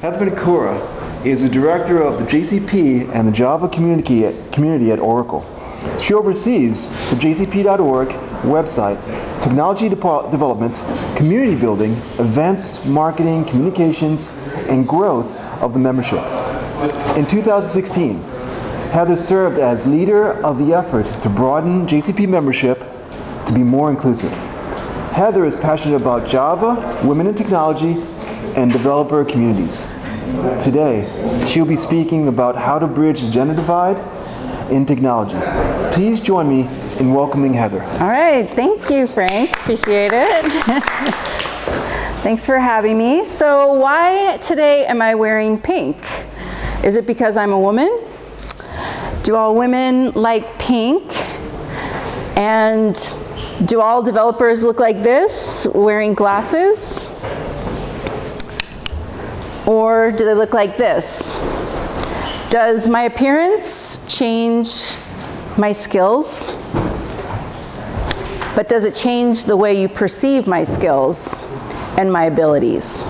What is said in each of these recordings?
Heather VanCura is the director of the JCP and the Java community at, community at Oracle. She oversees the jcp.org website, technology de development, community building, events, marketing, communications, and growth of the membership. In 2016, Heather served as leader of the effort to broaden JCP membership to be more inclusive. Heather is passionate about Java, women in technology, and developer communities. Today, she'll be speaking about how to bridge the gender divide in technology. Please join me in welcoming Heather. All right, thank you, Frank. Appreciate it. Thanks for having me. So why today am I wearing pink? Is it because I'm a woman? Do all women like pink? And do all developers look like this, wearing glasses? Or do they look like this? Does my appearance change my skills? But does it change the way you perceive my skills and my abilities?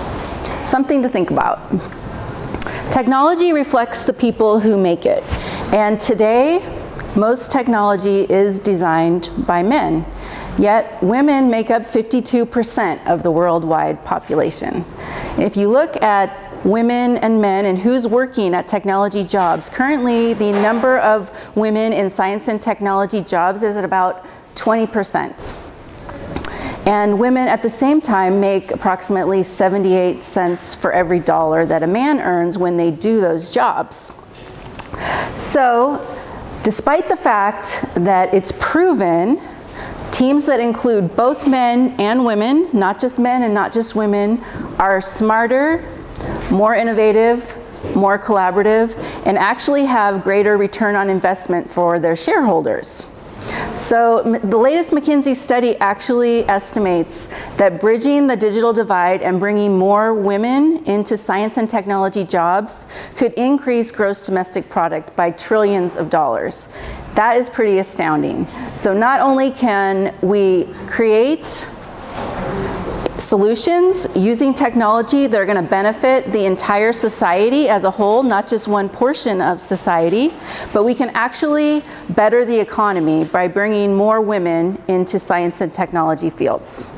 Something to think about. Technology reflects the people who make it. And today, most technology is designed by men. Yet women make up 52% of the worldwide population. If you look at women and men and who's working at technology jobs, currently the number of women in science and technology jobs is at about 20%. And women at the same time make approximately 78 cents for every dollar that a man earns when they do those jobs. So, despite the fact that it's proven teams that include both men and women, not just men and not just women, are smarter, more innovative, more collaborative, and actually have greater return on investment for their shareholders. So the latest McKinsey study actually estimates that bridging the digital divide and bringing more women into science and technology jobs could increase gross domestic product by trillions of dollars. That is pretty astounding. So not only can we create solutions using technology that are going to benefit the entire society as a whole, not just one portion of society, but we can actually better the economy by bringing more women into science and technology fields.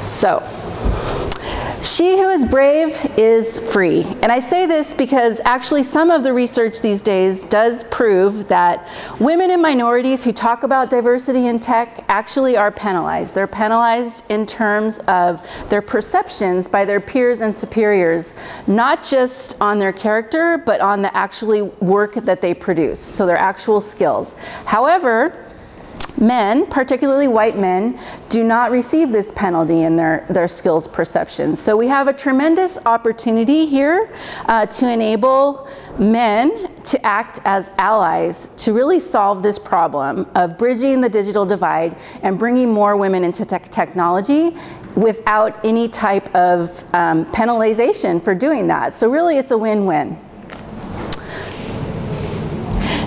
So, she who is brave is free. And I say this because actually some of the research these days does prove that women and minorities who talk about diversity in tech actually are penalized. They're penalized in terms of their perceptions by their peers and superiors, not just on their character, but on the actually work that they produce, so their actual skills. However, Men, particularly white men, do not receive this penalty in their, their skills perceptions. So we have a tremendous opportunity here uh, to enable men to act as allies to really solve this problem of bridging the digital divide and bringing more women into te technology without any type of um, penalization for doing that. So really it's a win-win.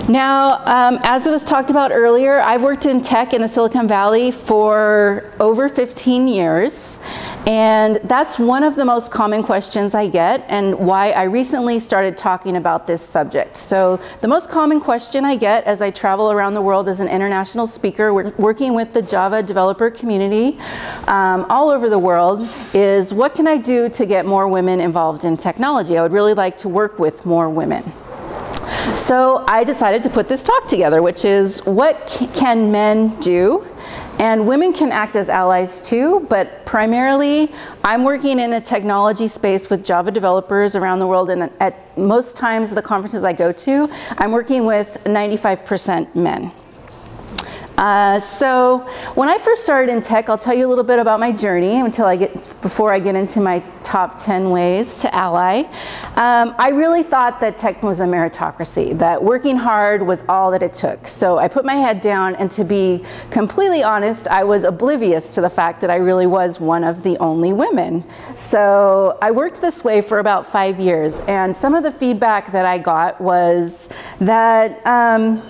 Now, um, as it was talked about earlier, I've worked in tech in the Silicon Valley for over 15 years. And that's one of the most common questions I get and why I recently started talking about this subject. So the most common question I get as I travel around the world as an international speaker working with the Java developer community um, all over the world is what can I do to get more women involved in technology? I would really like to work with more women. So I decided to put this talk together, which is what can men do? And women can act as allies too, but primarily I'm working in a technology space with Java developers around the world and at most times the conferences I go to, I'm working with 95% men. Uh, so when I first started in tech, I'll tell you a little bit about my journey until I get, before I get into my top 10 ways to ally. Um, I really thought that tech was a meritocracy, that working hard was all that it took. So I put my head down and to be completely honest, I was oblivious to the fact that I really was one of the only women. So I worked this way for about five years and some of the feedback that I got was that um,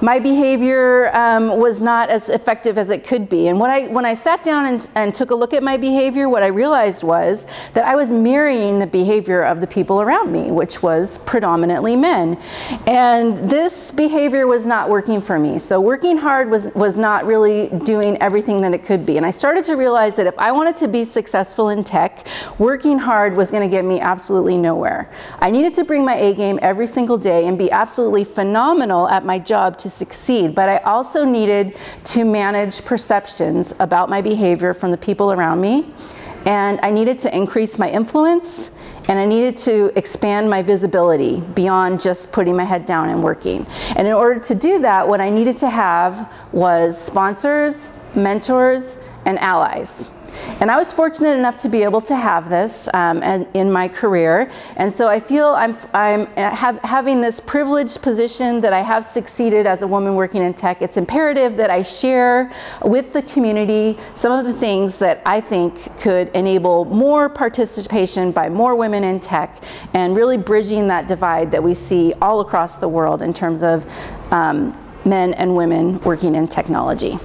my behavior um, was not as effective as it could be. And what I, when I sat down and, and took a look at my behavior, what I realized was that I was mirroring the behavior of the people around me, which was predominantly men. And this behavior was not working for me. So working hard was, was not really doing everything that it could be. And I started to realize that if I wanted to be successful in tech, working hard was going to get me absolutely nowhere. I needed to bring my A game every single day and be absolutely phenomenal at my job to succeed, but I also needed to manage perceptions about my behavior from the people around me, and I needed to increase my influence, and I needed to expand my visibility beyond just putting my head down and working. And in order to do that, what I needed to have was sponsors, mentors, and allies. And I was fortunate enough to be able to have this um, and, in my career. And so I feel I'm, I'm uh, have, having this privileged position that I have succeeded as a woman working in tech. It's imperative that I share with the community some of the things that I think could enable more participation by more women in tech and really bridging that divide that we see all across the world in terms of um, men and women working in technology.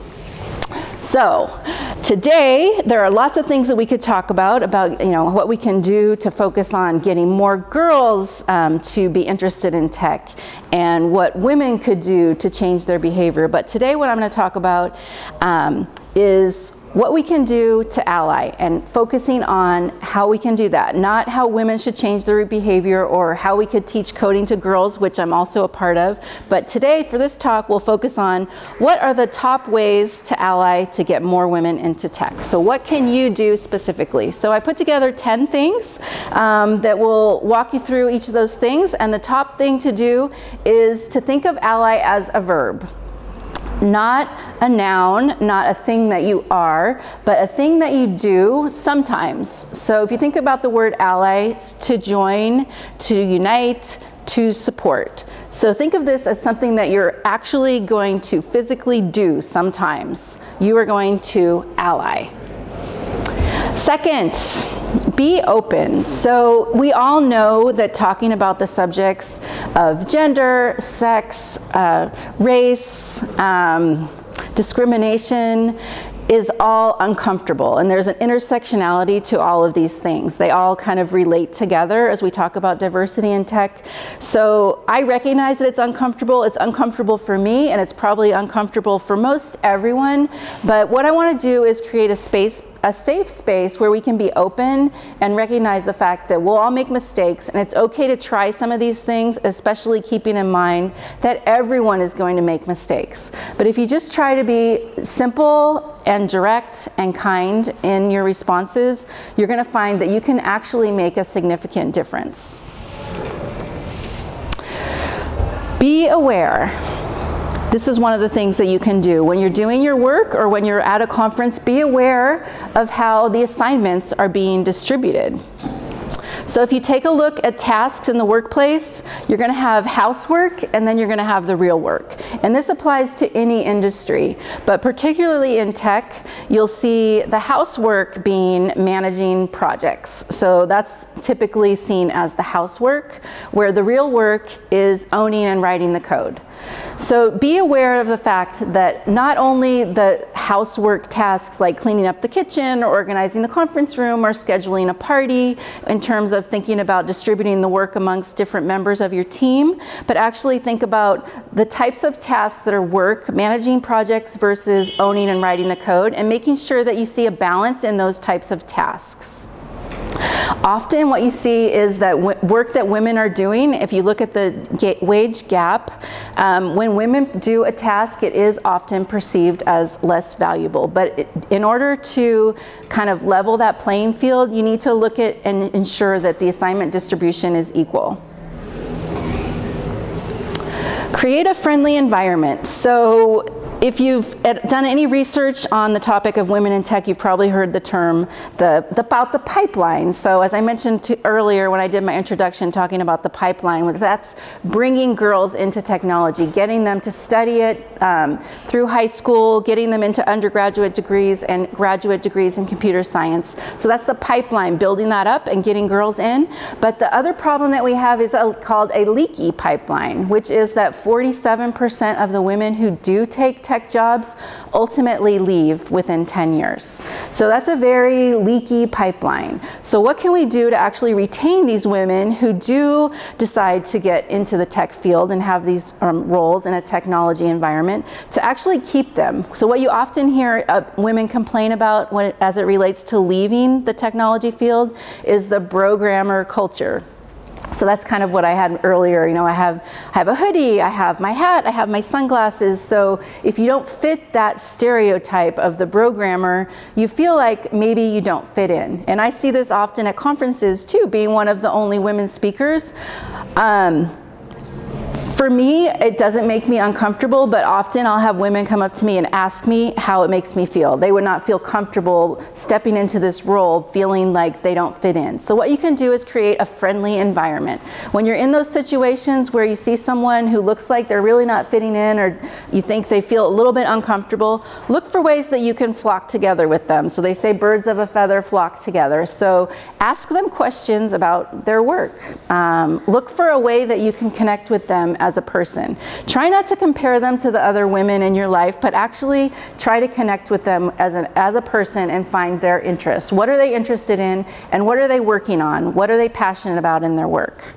So today there are lots of things that we could talk about, about you know, what we can do to focus on getting more girls um, to be interested in tech and what women could do to change their behavior. But today what I'm going to talk about um, is what we can do to ally and focusing on how we can do that, not how women should change their behavior or how we could teach coding to girls, which I'm also a part of. But today, for this talk, we'll focus on what are the top ways to ally to get more women into tech. So what can you do specifically? So I put together 10 things um, that will walk you through each of those things. And the top thing to do is to think of ally as a verb not a noun, not a thing that you are, but a thing that you do sometimes. So if you think about the word ally, it's to join, to unite, to support. So think of this as something that you're actually going to physically do sometimes. You are going to ally. Second, be open. So we all know that talking about the subjects of gender, sex, uh, race, um, discrimination, is all uncomfortable. And there's an intersectionality to all of these things. They all kind of relate together as we talk about diversity in tech. So I recognize that it's uncomfortable. It's uncomfortable for me, and it's probably uncomfortable for most everyone. But what I want to do is create a space a safe space where we can be open and recognize the fact that we'll all make mistakes and it's okay to try some of these things, especially keeping in mind that everyone is going to make mistakes. But if you just try to be simple and direct and kind in your responses, you're going to find that you can actually make a significant difference. Be aware this is one of the things that you can do. When you're doing your work or when you're at a conference, be aware of how the assignments are being distributed. So if you take a look at tasks in the workplace, you're going to have housework and then you're going to have the real work. And this applies to any industry, but particularly in tech, you'll see the housework being managing projects. So that's typically seen as the housework, where the real work is owning and writing the code. So be aware of the fact that not only the housework tasks like cleaning up the kitchen or organizing the conference room or scheduling a party in terms of thinking about distributing the work amongst different members of your team, but actually think about the types of tasks that are work, managing projects versus owning and writing the code, and making sure that you see a balance in those types of tasks. Often what you see is that work that women are doing, if you look at the wage gap, um, when women do a task, it is often perceived as less valuable. But it, in order to kind of level that playing field, you need to look at and ensure that the assignment distribution is equal. Create a friendly environment. So if you've done any research on the topic of women in tech, you've probably heard the term the, the about the pipeline. So as I mentioned earlier when I did my introduction talking about the pipeline, that's bringing girls into technology, getting them to study it um, through high school, getting them into undergraduate degrees and graduate degrees in computer science. So that's the pipeline, building that up and getting girls in. But the other problem that we have is a, called a leaky pipeline, which is that 47% of the women who do take tech jobs ultimately leave within 10 years. So that's a very leaky pipeline. So what can we do to actually retain these women who do decide to get into the tech field and have these um, roles in a technology environment to actually keep them? So what you often hear uh, women complain about when, as it relates to leaving the technology field is the programmer culture. So that's kind of what I had earlier. You know, I have, I have a hoodie, I have my hat, I have my sunglasses. So if you don't fit that stereotype of the programmer, you feel like maybe you don't fit in. And I see this often at conferences too, being one of the only women speakers. Um, for me, it doesn't make me uncomfortable, but often I'll have women come up to me and ask me how it makes me feel. They would not feel comfortable stepping into this role feeling like they don't fit in. So what you can do is create a friendly environment. When you're in those situations where you see someone who looks like they're really not fitting in or you think they feel a little bit uncomfortable, look for ways that you can flock together with them. So they say birds of a feather flock together. So ask them questions about their work. Um, look for a way that you can connect with them as as a person. Try not to compare them to the other women in your life, but actually try to connect with them as, an, as a person and find their interests. What are they interested in and what are they working on? What are they passionate about in their work?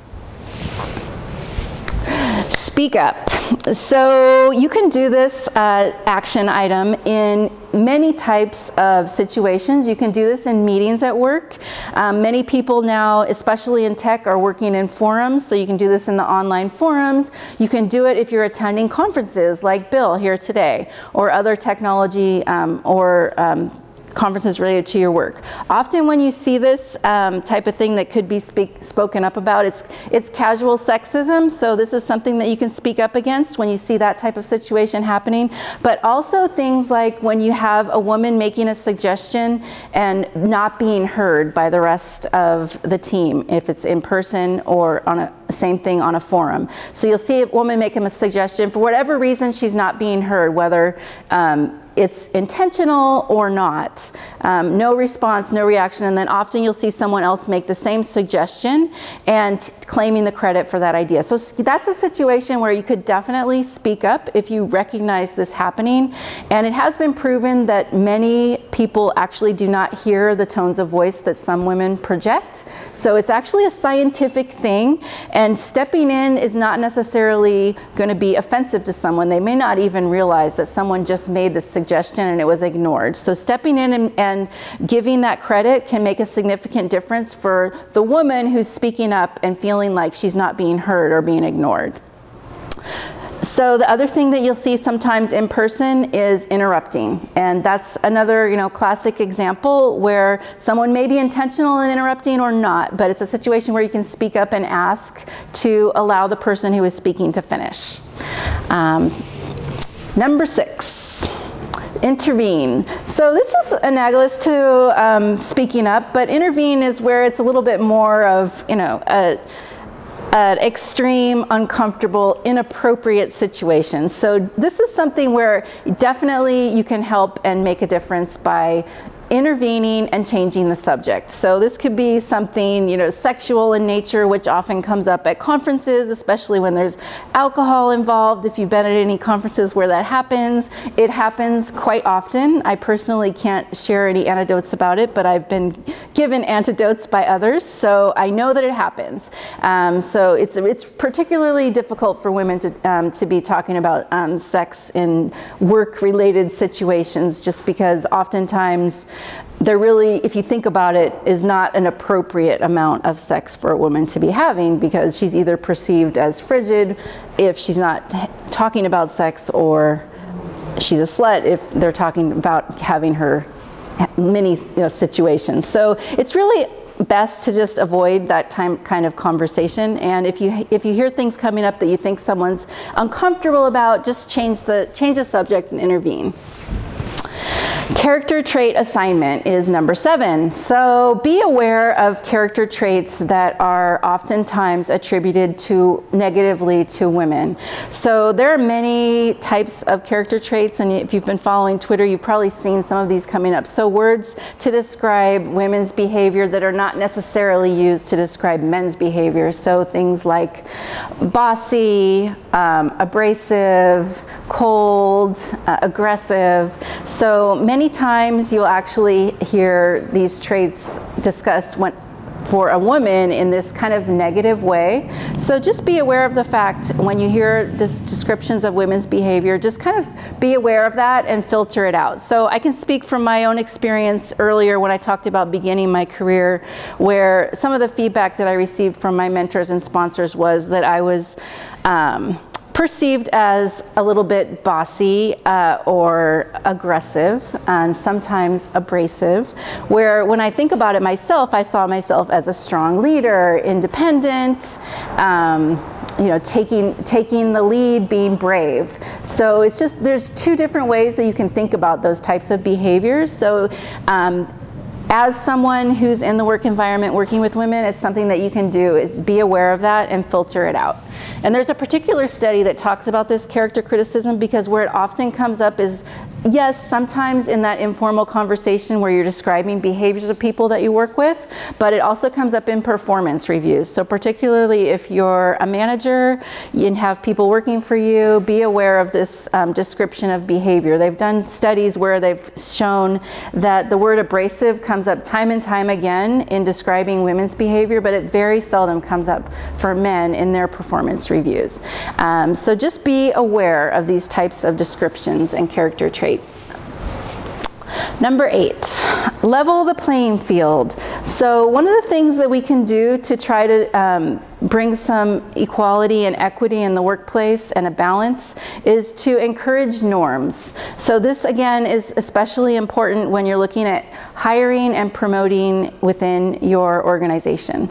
Speak up. So you can do this uh, action item in many types of situations. You can do this in meetings at work. Um, many people now, especially in tech, are working in forums, so you can do this in the online forums. You can do it if you're attending conferences like BIL here today, or other technology um, or um, conferences related to your work. Often when you see this um, type of thing that could be speak, spoken up about, it's, it's casual sexism, so this is something that you can speak up against when you see that type of situation happening. But also things like when you have a woman making a suggestion and not being heard by the rest of the team, if it's in person or on a same thing on a forum. So you'll see a woman make a suggestion, for whatever reason she's not being heard, whether um, it's intentional or not. Um, no response, no reaction, and then often you'll see someone else make the same suggestion and claiming the credit for that idea. So that's a situation where you could definitely speak up if you recognize this happening. And it has been proven that many people actually do not hear the tones of voice that some women project. So it's actually a scientific thing, and stepping in is not necessarily going to be offensive to someone. They may not even realize that someone just made the suggestion and it was ignored. So stepping in and, and giving that credit can make a significant difference for the woman who's speaking up and feeling like she's not being heard or being ignored. So the other thing that you'll see sometimes in person is interrupting. And that's another you know, classic example where someone may be intentional in interrupting or not, but it's a situation where you can speak up and ask to allow the person who is speaking to finish. Um, number six intervene. So this is analogous to um, speaking up, but intervene is where it's a little bit more of, you know, a, an extreme, uncomfortable, inappropriate situation. So this is something where definitely you can help and make a difference by intervening and changing the subject. So this could be something, you know, sexual in nature, which often comes up at conferences, especially when there's alcohol involved. If you've been at any conferences where that happens, it happens quite often. I personally can't share any anecdotes about it, but I've been given antidotes by others, so I know that it happens. Um, so it's, it's particularly difficult for women to, um, to be talking about um, sex in work-related situations, just because oftentimes there really, if you think about it, is not an appropriate amount of sex for a woman to be having because she's either perceived as frigid if she's not talking about sex or she's a slut if they're talking about having her many you know, situations. So it's really best to just avoid that time kind of conversation. And if you if you hear things coming up that you think someone's uncomfortable about, just change the change the subject and intervene. Character trait assignment is number seven. So be aware of character traits that are oftentimes attributed to negatively to women. So there are many types of character traits, and if you've been following Twitter, you've probably seen some of these coming up. So words to describe women's behavior that are not necessarily used to describe men's behavior. So things like bossy, um, abrasive, cold, uh, aggressive. So many times you'll actually hear these traits discussed when, for a woman in this kind of negative way. So just be aware of the fact when you hear descriptions of women's behavior, just kind of be aware of that and filter it out. So I can speak from my own experience earlier when I talked about beginning my career, where some of the feedback that I received from my mentors and sponsors was that I was. Um, perceived as a little bit bossy uh, or aggressive and sometimes abrasive, where when I think about it myself, I saw myself as a strong leader, independent, um, you know, taking, taking the lead, being brave. So it's just, there's two different ways that you can think about those types of behaviors. So um, as someone who's in the work environment working with women, it's something that you can do is be aware of that and filter it out. And there's a particular study that talks about this character criticism because where it often comes up is yes, sometimes in that informal conversation where you're describing behaviors of people that you work with, but it also comes up in performance reviews. So particularly if you're a manager and have people working for you, be aware of this um, description of behavior. They've done studies where they've shown that the word abrasive comes up time and time again in describing women's behavior, but it very seldom comes up for men in their performance reviews. Um, so just be aware of these types of descriptions and character traits. Number eight, level the playing field. So one of the things that we can do to try to um, bring some equality and equity in the workplace and a balance is to encourage norms. So this again is especially important when you're looking at hiring and promoting within your organization.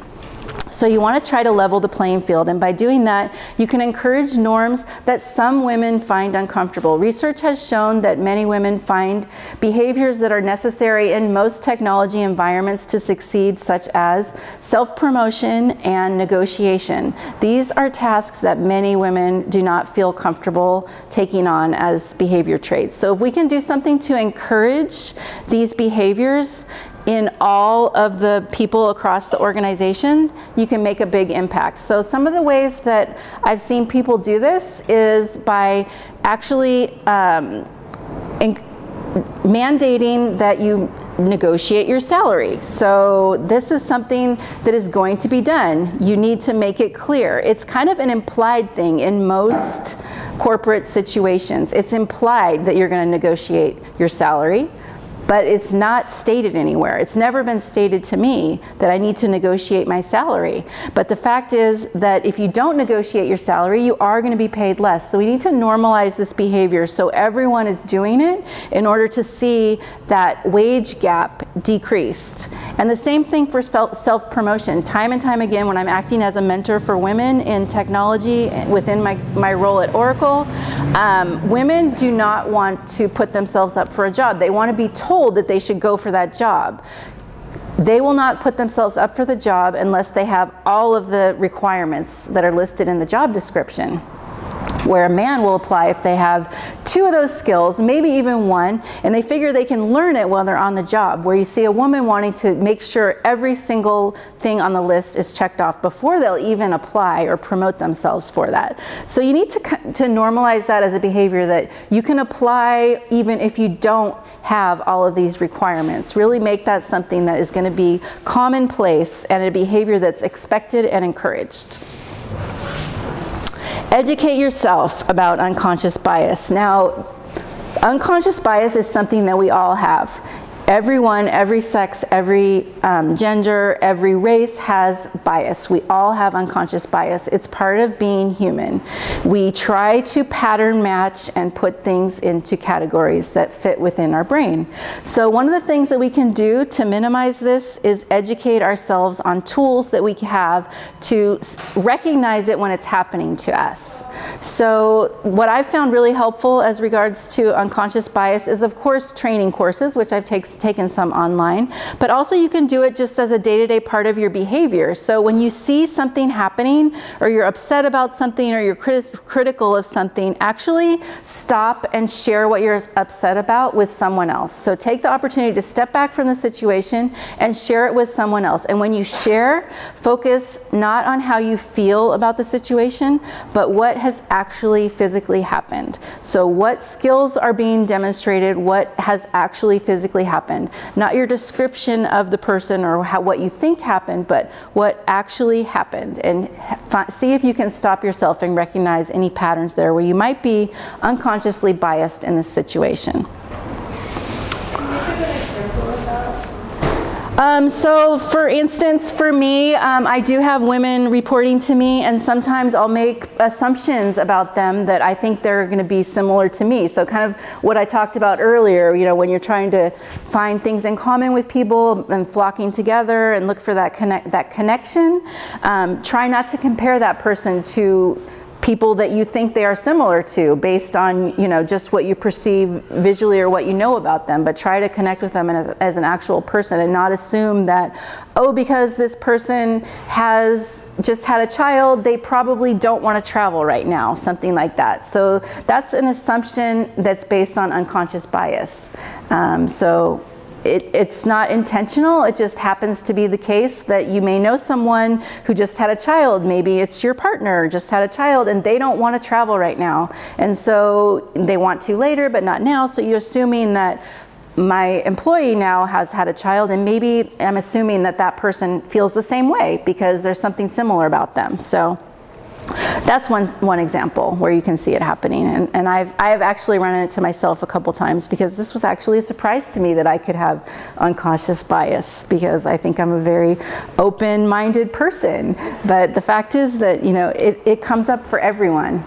So you want to try to level the playing field, and by doing that, you can encourage norms that some women find uncomfortable. Research has shown that many women find behaviors that are necessary in most technology environments to succeed, such as self-promotion and negotiation. These are tasks that many women do not feel comfortable taking on as behavior traits. So if we can do something to encourage these behaviors, in all of the people across the organization, you can make a big impact. So some of the ways that I've seen people do this is by actually um, mandating that you negotiate your salary. So this is something that is going to be done. You need to make it clear. It's kind of an implied thing in most corporate situations. It's implied that you're going to negotiate your salary but it's not stated anywhere. It's never been stated to me that I need to negotiate my salary. But the fact is that if you don't negotiate your salary, you are going to be paid less. So we need to normalize this behavior so everyone is doing it in order to see that wage gap decreased. And the same thing for self promotion. Time and time again, when I'm acting as a mentor for women in technology within my, my role at Oracle, um, women do not want to put themselves up for a job. They want to be told told that they should go for that job. They will not put themselves up for the job unless they have all of the requirements that are listed in the job description where a man will apply if they have two of those skills, maybe even one, and they figure they can learn it while they're on the job. Where you see a woman wanting to make sure every single thing on the list is checked off before they'll even apply or promote themselves for that. So you need to, to normalize that as a behavior that you can apply even if you don't have all of these requirements. Really make that something that is going to be commonplace and a behavior that's expected and encouraged. Educate yourself about unconscious bias. Now, unconscious bias is something that we all have. Everyone, every sex, every um, gender, every race has bias. We all have unconscious bias. It's part of being human. We try to pattern match and put things into categories that fit within our brain. So one of the things that we can do to minimize this is educate ourselves on tools that we have to recognize it when it's happening to us. So what I've found really helpful as regards to unconscious bias is of course training courses, which I've take, taken some online, but also you can do it just as a day-to-day -day part of your behavior. So when you see something happening or you're upset about something or you're criti critical of something, actually stop and share what you're upset about with someone else. So take the opportunity to step back from the situation and share it with someone else. And when you share, focus not on how you feel about the situation, but what has actually physically happened. So what skills are being demonstrated, what has actually physically happened. Not your description of the person or how, what you think happened, but what actually happened. And see if you can stop yourself and recognize any patterns there where you might be unconsciously biased in this situation. Um, so for instance, for me, um, I do have women reporting to me and sometimes I'll make assumptions about them that I think they're going to be similar to me. So kind of what I talked about earlier, you know, when you're trying to find things in common with people and flocking together and look for that, connect, that connection, um, try not to compare that person to people that you think they are similar to based on you know just what you perceive visually or what you know about them but try to connect with them as, as an actual person and not assume that oh because this person has just had a child they probably don't want to travel right now something like that. So that's an assumption that's based on unconscious bias. Um, so it, it's not intentional, it just happens to be the case that you may know someone who just had a child, maybe it's your partner just had a child and they don't want to travel right now. And so they want to later, but not now. So you're assuming that my employee now has had a child and maybe I'm assuming that that person feels the same way because there's something similar about them. So. That's one, one example where you can see it happening. And, and I've, I've actually run into myself a couple times because this was actually a surprise to me that I could have unconscious bias because I think I'm a very open-minded person. But the fact is that, you know, it, it comes up for everyone.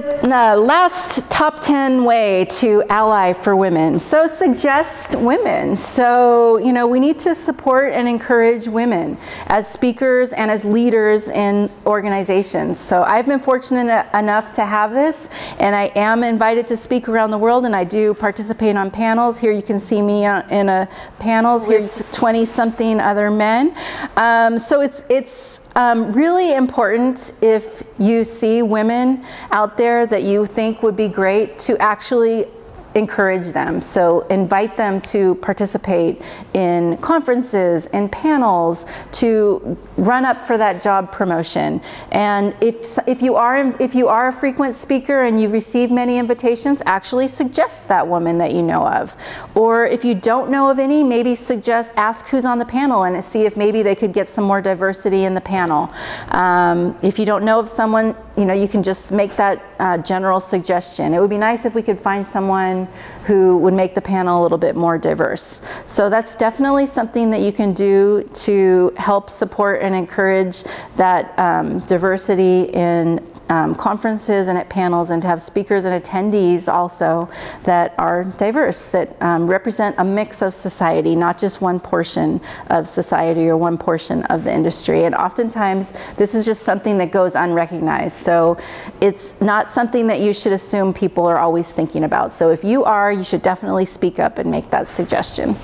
The uh, last top 10 way to ally for women. So suggest women. So, you know, we need to support and encourage women as speakers and as leaders in organizations. So I've been fortunate enough to have this and I am invited to speak around the world and I do participate on panels. Here you can see me in a panels with 20 something other men. Um, so it's, it's um, really important if you see women out there that you think would be great to actually encourage them. So invite them to participate in conferences and panels to run up for that job promotion. And if, if, you are, if you are a frequent speaker and you receive many invitations, actually suggest that woman that you know of. Or if you don't know of any, maybe suggest, ask who's on the panel and see if maybe they could get some more diversity in the panel. Um, if you don't know of someone, you know, you can just make that uh, general suggestion. It would be nice if we could find someone who would make the panel a little bit more diverse. So that's definitely something that you can do to help support and encourage that um, diversity in um, conferences and at panels and to have speakers and attendees also that are diverse, that um, represent a mix of society, not just one portion of society or one portion of the industry. And oftentimes this is just something that goes unrecognized. So it's not something that you should assume people are always thinking about. So if you are, you should definitely speak up and make that suggestion.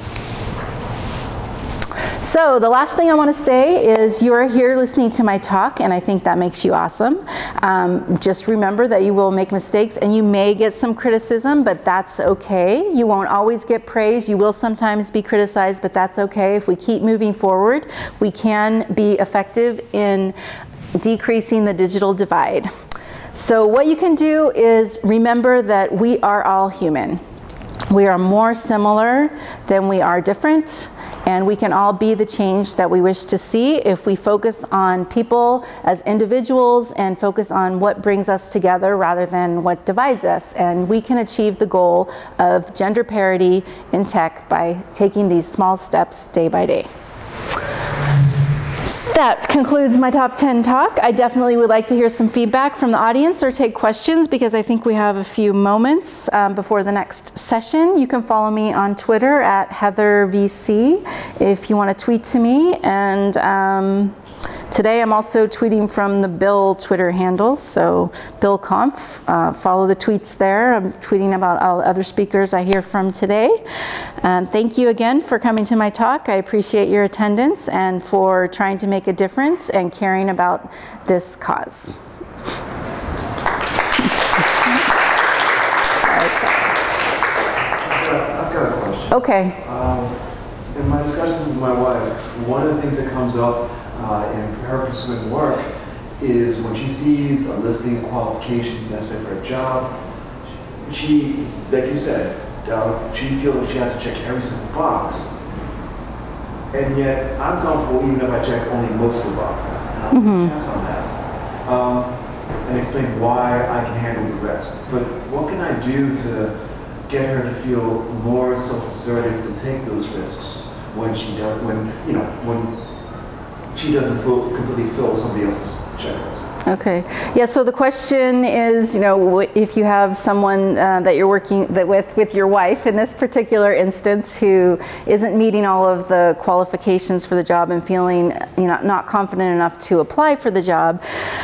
So the last thing I want to say is you are here listening to my talk and I think that makes you awesome. Um, just remember that you will make mistakes and you may get some criticism, but that's okay. You won't always get praise. You will sometimes be criticized, but that's okay. If we keep moving forward, we can be effective in decreasing the digital divide. So what you can do is remember that we are all human. We are more similar than we are different And we can all be the change that we wish to see if we focus on people as individuals and focus on what brings us together rather than what divides us. And we can achieve the goal of gender parity in tech by taking these small steps day by day that concludes my top 10 talk. I definitely would like to hear some feedback from the audience or take questions because I think we have a few moments um, before the next session. You can follow me on Twitter at HeatherVC if you want to tweet to me. And um, Today I'm also tweeting from the BIL Twitter handle, so BIL Conf. Uh, follow the tweets there. I'm tweeting about all other speakers I hear from today. Um, thank you again for coming to my talk. I appreciate your attendance and for trying to make a difference and caring about this cause. I've got a question. Okay. Um, in my discussions with my wife, one of the things that comes up uh, in her pursuing work is when she sees a listing of qualifications necessary for a job, she, like you said, uh, she feels like she has to check every single box. And yet, I'm comfortable even if I check only most of the boxes. And I'll take a chance on that. Um, and explain why I can handle the rest. But what can I do to get her to feel more self-assertive to take those risks when she does, when, you know, when she doesn't completely fill somebody else's checklist? Okay. Yeah, so the question is, you know, if you have someone uh, that you're working that with, with your wife in this particular instance who isn't meeting all of the qualifications for the job and feeling, you know, not confident enough to apply for the job,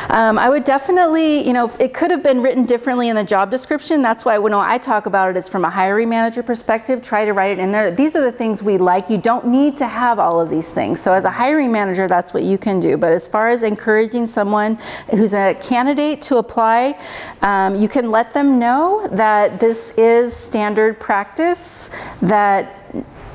um, I would definitely, you know, it could have been written differently in the job description. That's why when I talk about it, it's from a hiring manager perspective. Try to write it in there. These are the things we like. You don't need to have all of these things. So as a hiring manager, that's what you can do. But as far as encouraging someone who's a candidate to apply, um, you can let them know that this is standard practice, that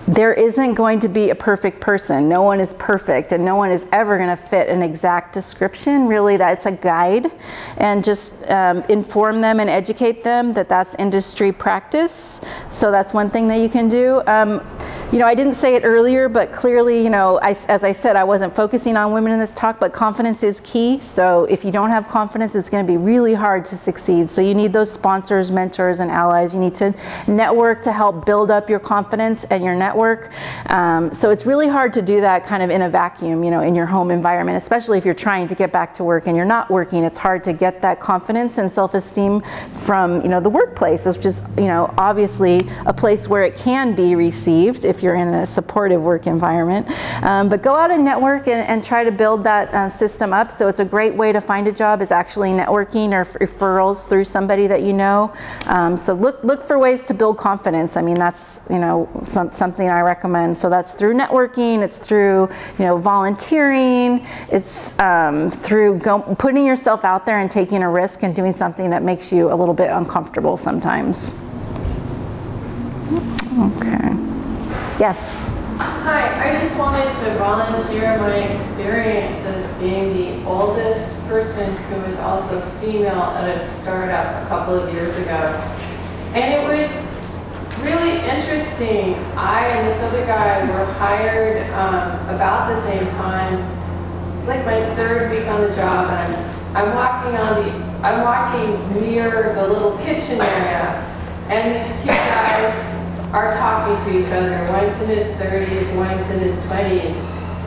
there isn't going to be a perfect person. No one is perfect, and no one is ever going to fit an exact description. Really, that's a guide, and just um, inform them and educate them that that's industry practice. So that's one thing that you can do. Um, you know, I didn't say it earlier, but clearly, you know, I, as I said, I wasn't focusing on women in this talk, but confidence is key. So if you don't have confidence, it's going to be really hard to succeed. So you need those sponsors, mentors, and allies. You need to network to help build up your confidence and your network. Um, so it's really hard to do that kind of in a vacuum, you know, in your home environment, especially if you're trying to get back to work and you're not working. It's hard to get that confidence and self-esteem from, you know, the workplace, which is, you know, obviously a place where it can be received if you're in a supportive work environment. Um, but go out and network and, and try to build that uh, system up. So it's a great way to find a job is actually networking or referrals through somebody that you know. Um, so look look for ways to build confidence. I mean that's you know some, something I recommend. So that's through networking. It's through you know volunteering. It's um, through go, putting yourself out there and taking a risk and doing something that makes you a little bit uncomfortable sometimes. Okay. Yes. Hi, I just wanted to volunteer my experience as being the oldest person who was also female at a startup a couple of years ago. And it was really interesting. I and this other guy were hired um, about the same time. It's like my third week on the job, and I'm, I'm walking on the, I'm walking near the little kitchen area, and these two guys are talking to each other. One's in his 30s, one's in his 20s.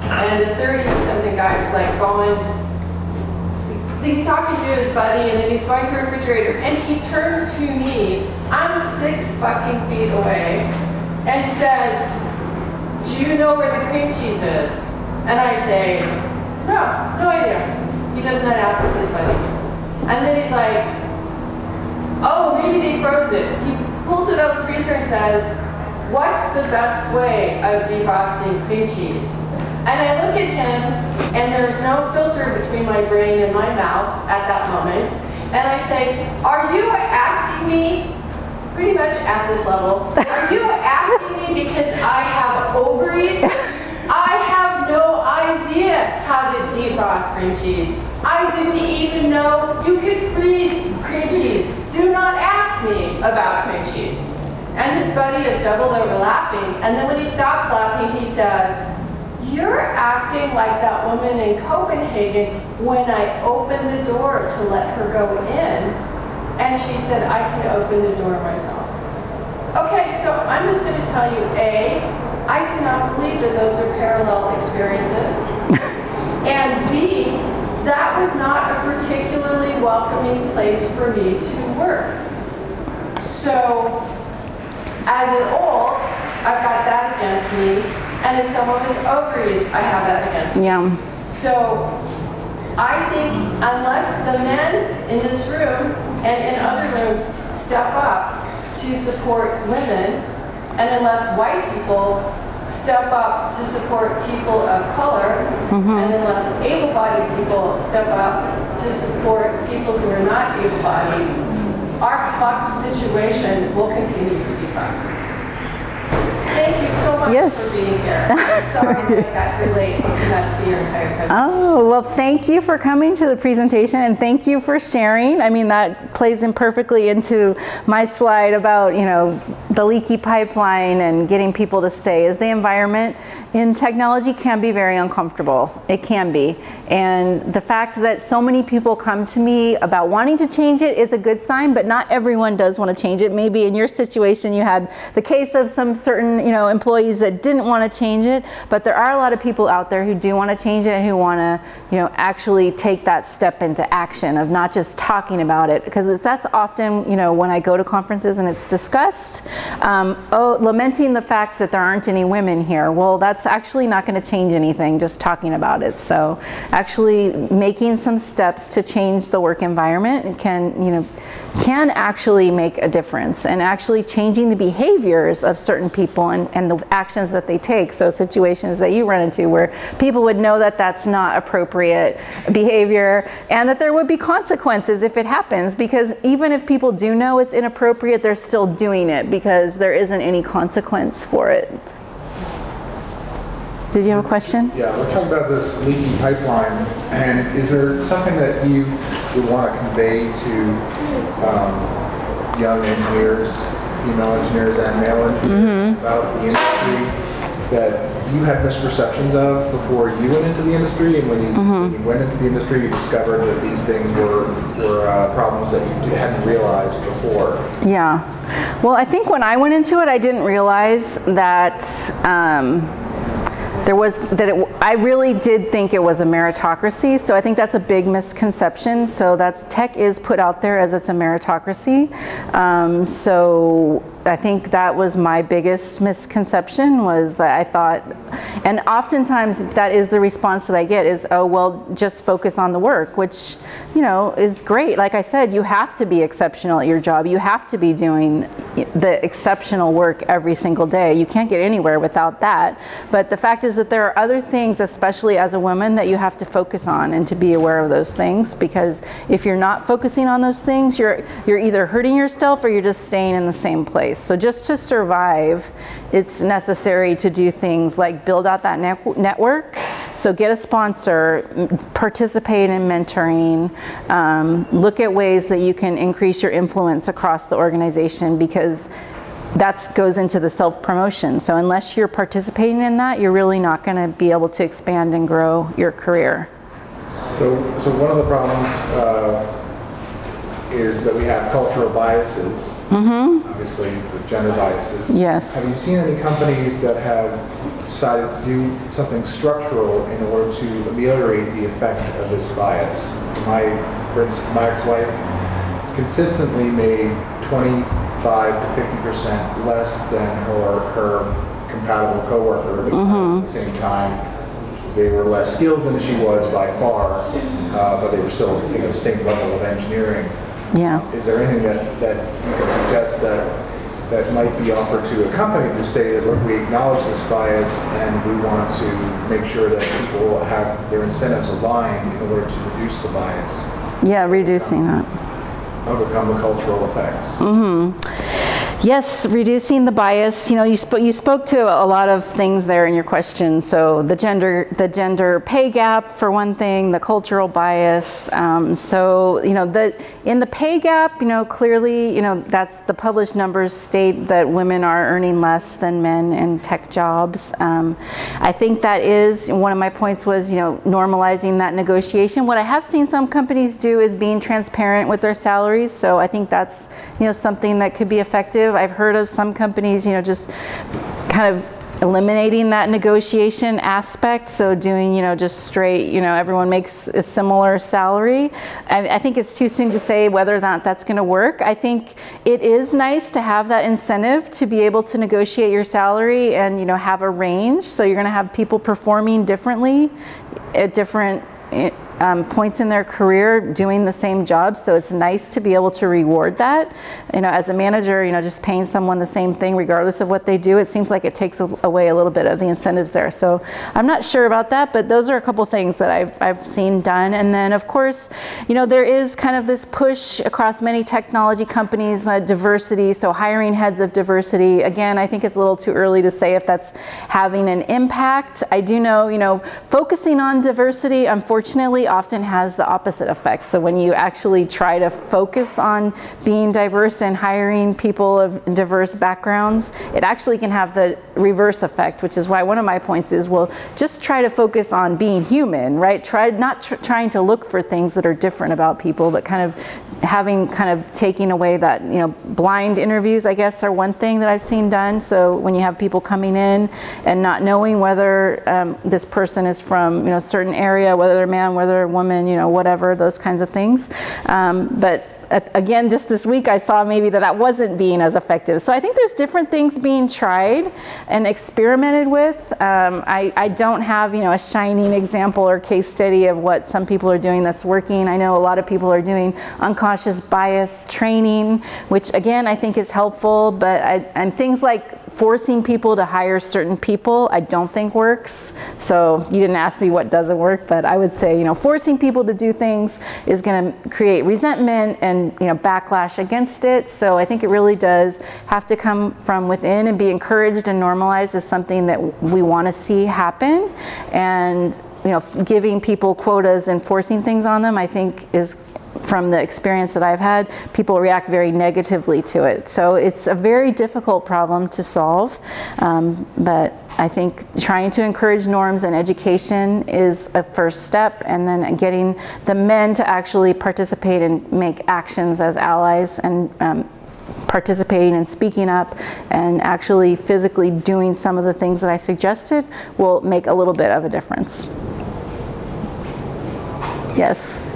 And the 30-something guy's like going, he's talking to his buddy, and then he's going to the refrigerator, and he turns to me, I'm six fucking feet away, and says, do you know where the cream cheese is? And I say, no, no idea. He does not ask his buddy. And then he's like, oh, maybe they froze it. He pulls it out of the freezer and says, what's the best way of defrosting cream cheese? And I look at him, and there's no filter between my brain and my mouth at that moment. And I say, are you asking me, pretty much at this level, are you asking me because I have ovaries? I have no idea how to defrost cream cheese. I didn't even know you could freeze cream cheese. Do not ask me about cream cheese. And his buddy is doubled over laughing. And then when he stops laughing, he says, You're acting like that woman in Copenhagen when I opened the door to let her go in. And she said, I can open the door myself. Okay, so I'm just going to tell you A, I do not believe that those are parallel experiences. and B, that was not a particularly welcoming place for me to work. So, as an alt, I've got that against me, and as someone with ovaries, I have that against me. Yeah. So, I think unless the men in this room and in other rooms step up to support women, and unless white people step up to support people of color, mm-hmm. and unless able-bodied people step up to support people who are not able-bodied, our fucked situation will continue to be fucked. Thank you much Yes. for being here. Sorry that I got here late and not see your entire presentation. Oh, well, thank you for coming to the presentation and thank you for sharing. I mean, that plays in perfectly into my slide about, you know, the leaky pipeline and getting people to stay. Is the environment in technology can be very uncomfortable. It can be. And the fact that so many people come to me about wanting to change it is a good sign, but not everyone does want to change it. Maybe in your situation, you had the case of some certain, you know, employees that didn't want to change it, but there are a lot of people out there who do want to change it and who want to, you know, actually take that step into action of not just talking about it, because that's often, you know, when I go to conferences and it's discussed, um, oh, lamenting the fact that there aren't any women here. Well, that's actually not going to change anything just talking about it. So, actually making some steps to change the work environment can, you know, can actually make a difference and actually changing the behaviors of certain people and, and the actions that they take. So situations that you run into where people would know that that's not appropriate behavior and that there would be consequences if it happens because even if people do know it's inappropriate, they're still doing it because there isn't any consequence for it. Did you have a question? Yeah, we're talking about this leaky pipeline, and is there something that you would want to convey to um, young engineers, female engineers and male engineers about the industry that you had misperceptions of before you went into the industry, and when you, when you went into the industry, you discovered that these things were, were uh, problems that you hadn't realized before? Yeah. Well, I think when I went into it, I didn't realize that um, there was that it, I really did think it was a meritocracy. So I think that's a big misconception. So that's tech is put out there as it's a meritocracy. Um, so I think that was my biggest misconception was that I thought, and oftentimes that is the response that I get is, oh, well, just focus on the work, which, you know, is great. Like I said, you have to be exceptional at your job. You have to be doing the exceptional work every single day. You can't get anywhere without that. But the fact is that there are other things, especially as a woman, that you have to focus on and to be aware of those things because if you're not focusing on those things, you're, you're either hurting yourself or you're just staying in the same place. So just to survive, it's necessary to do things like build out that net- network. So get a sponsor, participate in mentoring, um, look at ways that you can increase your influence across the organization because that goes into the self-promotion. So unless you're participating in that, you're really not going to be able to expand and grow your career. So, so one of the problems uh, is that we have cultural biases, obviously with gender biases. Yes. Have you seen any companies that have decided to do something structural in order to ameliorate the effect of this bias? My, for instance, my ex-wife consistently made 25 to 50 percent less than her her compatible coworker at the same time. They were less skilled than she was by far, uh, but they were still at the same level of engineering. Yeah. Is there anything that, that you can suggest that, that might be offered to a company to say that, look, we acknowledge this bias and we want to make sure that people have their incentives aligned in order to reduce the bias, Yeah, reducing that. overcome the cultural effects? Mm-hmm. Yes, reducing the bias. You know, you, sp- you spoke to a lot of things there in your question. So the gender, the gender pay gap for one thing, the cultural bias. Um, so you know, the in the pay gap, you know, clearly, you know, that's the published numbers state that women are earning less than men in tech jobs. Um, I think that is one of my points was you know normalizing that negotiation. What I have seen some companies do is being transparent with their salaries. So I think that's you know something that could be effective. I've heard of some companies, you know, just kind of eliminating that negotiation aspect. So doing, you know, just straight, you know, everyone makes a similar salary. I, I think it's too soon to say whether or not that's going to work. I think it is nice to have that incentive to be able to negotiate your salary and, you know, have a range. So you're going to have people performing differently at different eh, um, points in their career doing the same job. So it's nice to be able to reward that. You know, as a manager, you know, just paying someone the same thing regardless of what they do, it seems like it takes away a little bit of the incentives there. So I'm not sure about that, but those are a couple things that I've, I've seen done. And then of course, you know, there is kind of this push across many technology companies, uh, diversity, so hiring heads of diversity. Again, I think it's a little too early to say if that's having an impact. I do know, you know, focusing on diversity, unfortunately, often has the opposite effect. So when you actually try to focus on being diverse and hiring people of diverse backgrounds, it actually can have the reverse effect, which is why one of my points is, well, just try to focus on being human, right? Try not tr trying to look for things that are different about people, but kind of having kind of taking away that, you know, blind interviews, I guess, are one thing that I've seen done. So when you have people coming in and not knowing whether um, this person is from, you know, a certain area, whether they're man, whether woman, you know, whatever, those kinds of things. Um, but again, just this week, I saw maybe that that wasn't being as effective. So I think there's different things being tried and experimented with. Um, I, I, don't have, you know, a shining example or case study of what some people are doing that's working. I know a lot of people are doing unconscious bias training, which again, I think is helpful, but I, and things like forcing people to hire certain people, I don't think works. So you didn't ask me what doesn't work, but I would say, you know, forcing people to do things is going to create resentment and, you know, backlash against it. So I think it really does have to come from within and be encouraged and normalized as something that we want to see happen. And, you know, giving people quotas and forcing things on them, I think is from the experience that I've had, people react very negatively to it. So it's a very difficult problem to solve, um, but I think trying to encourage norms and education is a first step, and then getting the men to actually participate and make actions as allies and um, participating and speaking up and actually physically doing some of the things that I suggested will make a little bit of a difference. Yes.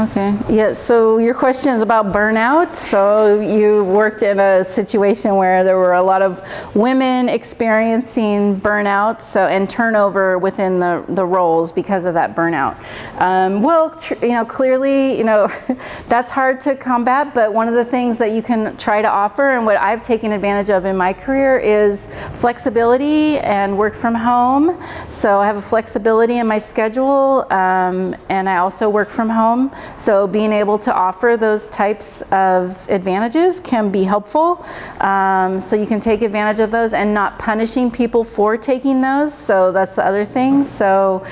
Okay. Yeah. So your question is about burnout. So you worked in a situation where there were a lot of women experiencing burnout, so and turnover within the, the roles because of that burnout. Um, well, you know, clearly, you know, that's hard to combat. But one of the things that you can try to offer, and what I've taken advantage of in my career, is flexibility and work from home. So I have a flexibility in my schedule, um, and I also work from home. So being able to offer those types of advantages can be helpful. Um, so you can take advantage of those and not punishing people for taking those. So that's the other thing. So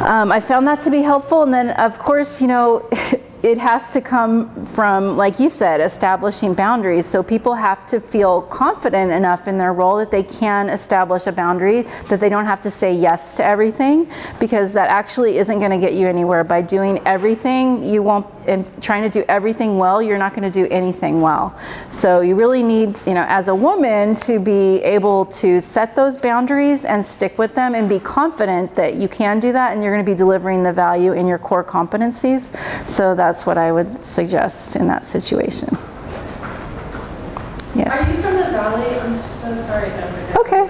um, I found that to be helpful. And then of course, you know, it has to come from, like you said, establishing boundaries. So people have to feel confident enough in their role that they can establish a boundary, that they don't have to say yes to everything, because that actually isn't going to get you anywhere. By doing everything, you won't and trying to do everything well, you're not going to do anything well. So you really need, you know, as a woman to be able to set those boundaries and stick with them and be confident that you can do that and you're going to be delivering the value in your core competencies. So that's what I would suggest in that situation. Yes. Are you from the valley? I'm so sorry. Okay.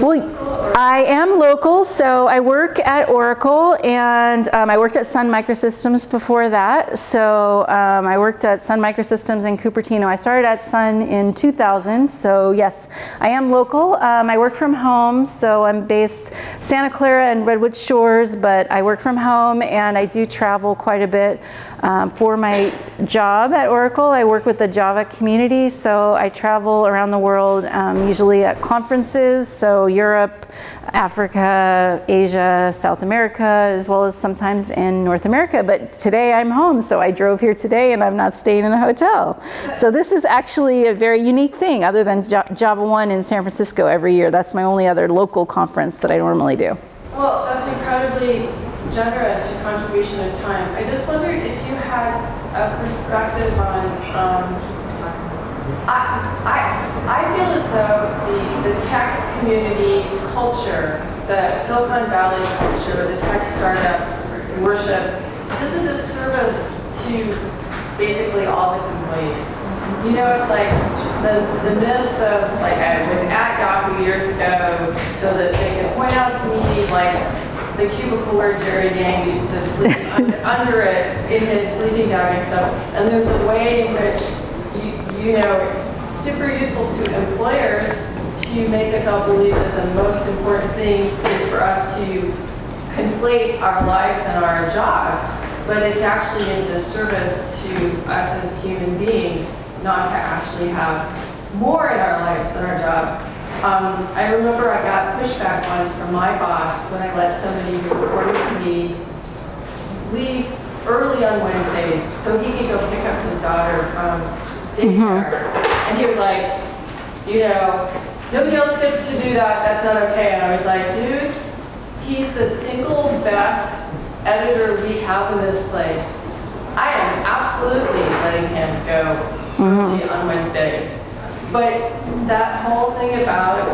Well, I am local, so I work at Oracle, and um, I worked at Sun Microsystems before that. So um, I worked at Sun Microsystems in Cupertino. I started at Sun in 2000. So yes, I am local. Um, I work from home, so I'm based Santa Clara and Redwood Shores, but I work from home, and I do travel quite a bit. Um, for my job at Oracle, I work with the Java community, so I travel around the world, um, usually at conferences, so Europe, Africa, Asia, South America, as well as sometimes in North America. But today I'm home, so I drove here today and I'm not staying in a hotel. So this is actually a very unique thing, other than Ja- JavaOne in San Francisco every year. That's my only other local conference that I normally do. Well, that's incredibly generous, your contribution of time. I just wondered if you had a perspective on, um, I, I, feel as though the, the tech community's culture, the Silicon Valley culture, the tech startup worship, this is a disservice to basically all of its employees. You know, it's like the, the myths of, like, I was at Yahoo years ago so that they could point out to me, like, the cubicle where Jerry Yang used to sleep un- under it in his sleeping bag and stuff. And there's a way in which, you, you know, it's super useful to employers to make us all believe that the most important thing is for us to conflate our lives and our jobs, but it's actually in disservice to us as human beings not to actually have more in our lives than our jobs. Um, I remember I got pushback once from my boss when I let somebody who reported to me leave early on Wednesdays so he could go pick up his daughter from daycare. Mm-hmm. And he was like, you know, nobody else gets to do that, that's not okay. And I was like, dude, he's the single best editor we have in this place. I am absolutely letting him go early on Wednesdays. But that whole thing about,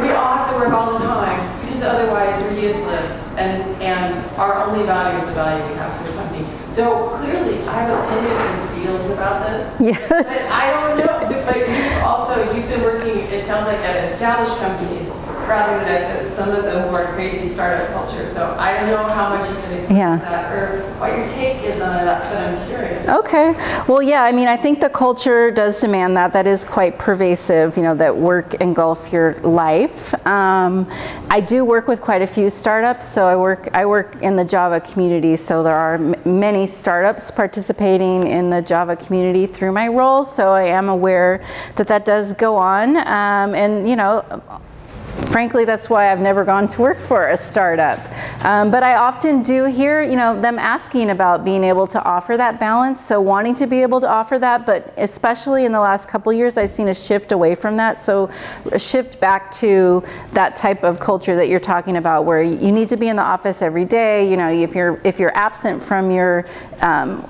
we all have to work all the time because otherwise we're useless. And, and our only value is the value we have to the company. So clearly, I have opinions and feels about this. But Yes. I don't know, but you've also, you've been working, it sounds like at established companies rather than at the- some of the more crazy startup culture. So I don't know how much you can explain Yeah. that or what your take is on that, but I'm curious. Okay. Well, yeah, I mean, I think the culture does demand that. That is quite pervasive, you know, that work engulf your life. Um, I do work with quite a few startups. So I work, I work in the Java community. So there are m- many startups participating in the Java community through my role. So I am aware that that does go on. Um, and, you know, frankly, that's why I've never gone to work for a startup. Um, but I often do hear, you know, them asking about being able to offer that balance. So wanting to be able to offer that, but especially in the last couple years, I've seen a shift away from that. So a shift back to that type of culture that you're talking about, where you need to be in the office every day. You know, if you're if you're absent from your um,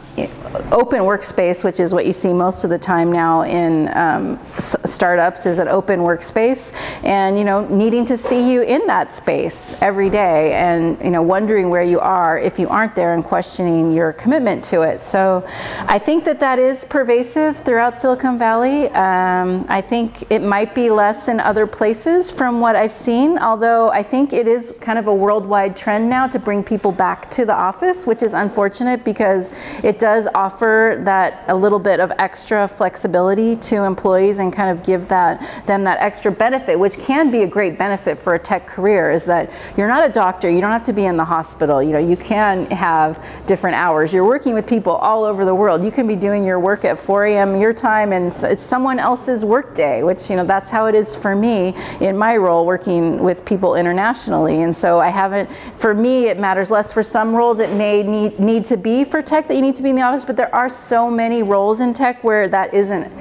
open workspace, which is what you see most of the time now in um, startups, is an open workspace, and you know needing to see you in that space every day, and you know wondering where you are if you aren't there, and questioning your commitment to it. So, I think that that is pervasive throughout Silicon Valley. Um, I think it might be less in other places from what I've seen, although I think it is kind of a worldwide trend now to bring people back to the office, which is unfortunate because it does offer that a little bit of extra flexibility to employees and kind of give that them that extra benefit, which can be a great benefit for a tech career, is that you're not a doctor, you don't have to be in the hospital, you know, you can have different hours. You're working with people all over the world. You can be doing your work at 4 a.m. your time and it's someone else's work day, which, you know, that's how it is for me in my role working with people internationally. And so I haven't, for me, it matters less for some roles it may need, need to be for tech that you need to be in the office, but there are so many roles in tech where that isn't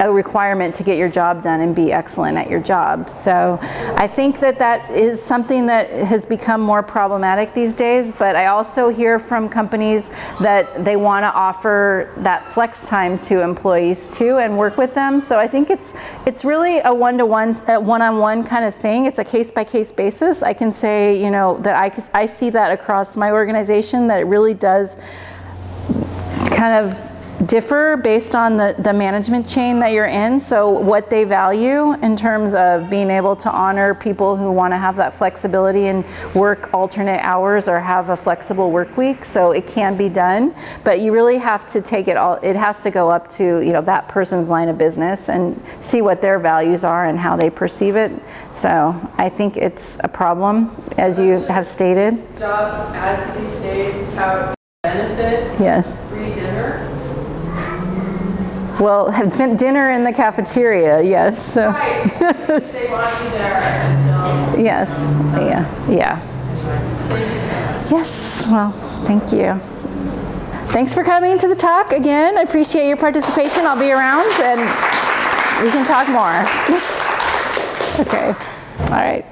a requirement to get your job done and be excellent at your job. So I think that that is something that has become more problematic these days, but I also hear from companies that they want to offer that flex time to employees too and work with them. So I think it's it's really a one-to-one, one-on-one kind of thing. It's a case-by-case basis. I can say, you know, that I, I see that across my organization that it really does kind of differ based on the, the management chain that you're in. So what they value in terms of being able to honor people who want to have that flexibility and work alternate hours or have a flexible work week. So it can be done, but you really have to take it all, it has to go up to, you know, that person's line of business and see what their values are and how they perceive it. So I think it's a problem, as you have stated. Job ads these days tout benefit, Yes. free dinner. Well, have dinner in the cafeteria, yes. So, Right, they want you there until, yes, yeah, yeah. thank you so much. Yes, well, thank you. Thanks for coming to the talk again. I appreciate your participation. I'll be around and we can talk more. okay, all right.